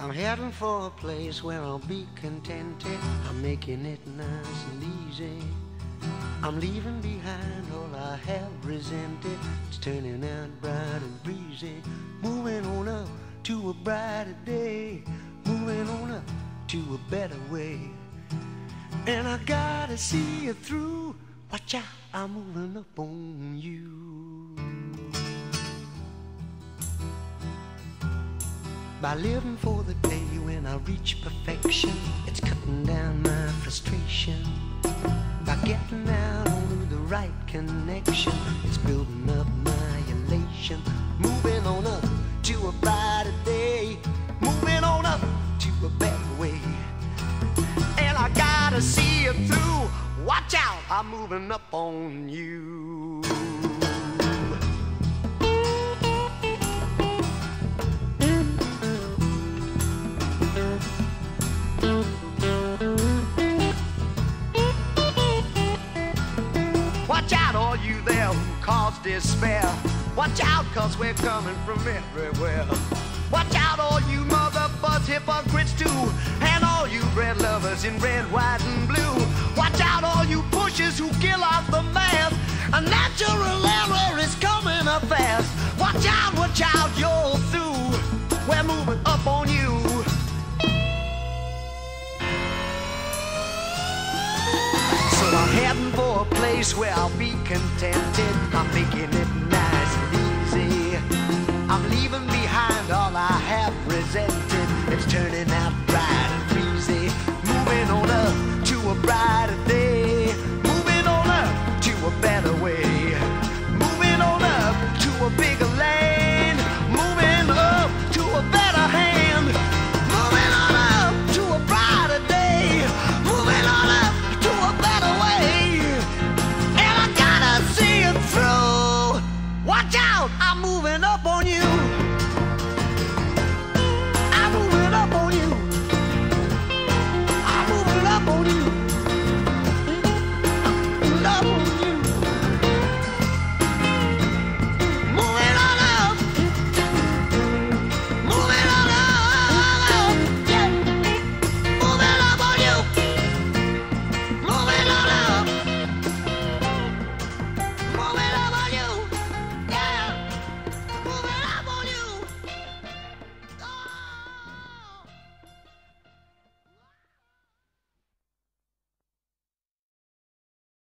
I'm heading for a place where I'll be contented. I'm making it nice and easy. I'm leaving behind all I have resented. It's turning out bright and breezy. Moving on up to a brighter day. Moving on up to a better way. And I gotta see it through. Watch out, I'm moving up on you. By living for the day when I reach perfection, it's cutting down my frustration. By getting out on the right connection, it's building up my elation. Moving on up to a brighter day, moving on up to a better way. And I gotta see it through. Watch out, I'm moving up on you. Watch out, all you there who cause despair. Watch out, cause we're coming from everywhere. Watch out, all you mother buzz hypocrites too. And all you red lovers in red, white, and blue. Watch out, all you pushers who kill off the man. A natural error is coming up fast. Watch out, watch out, you're through. We're moving up on you. So I'm heading for place where I'll be contented. I'm making it nice